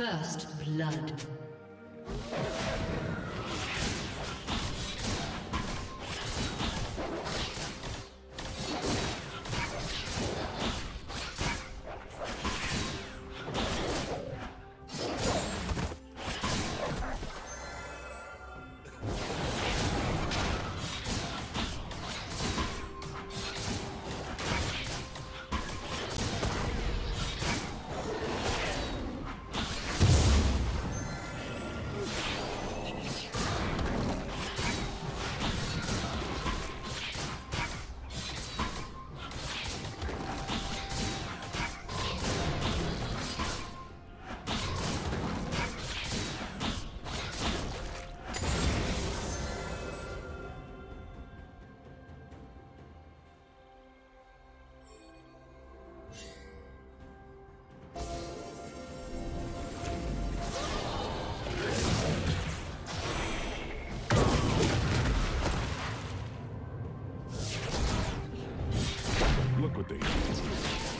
First blood. liquidation.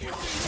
Killing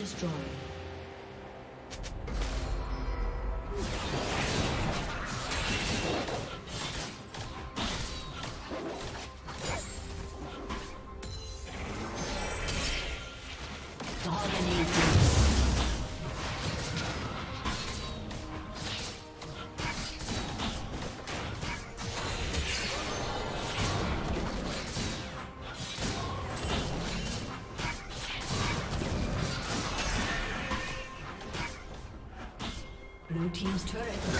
Destroyed. 折人。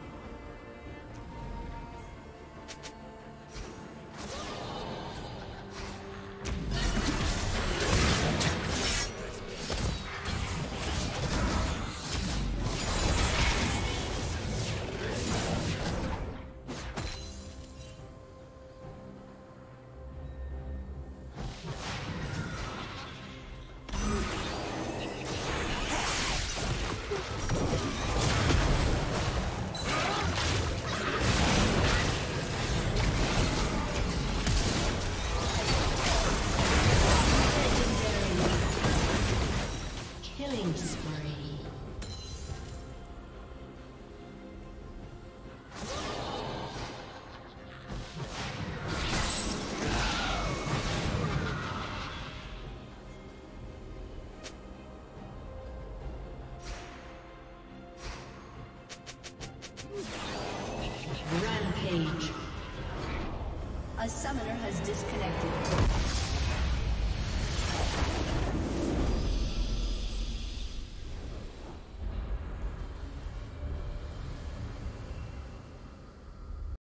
A summoner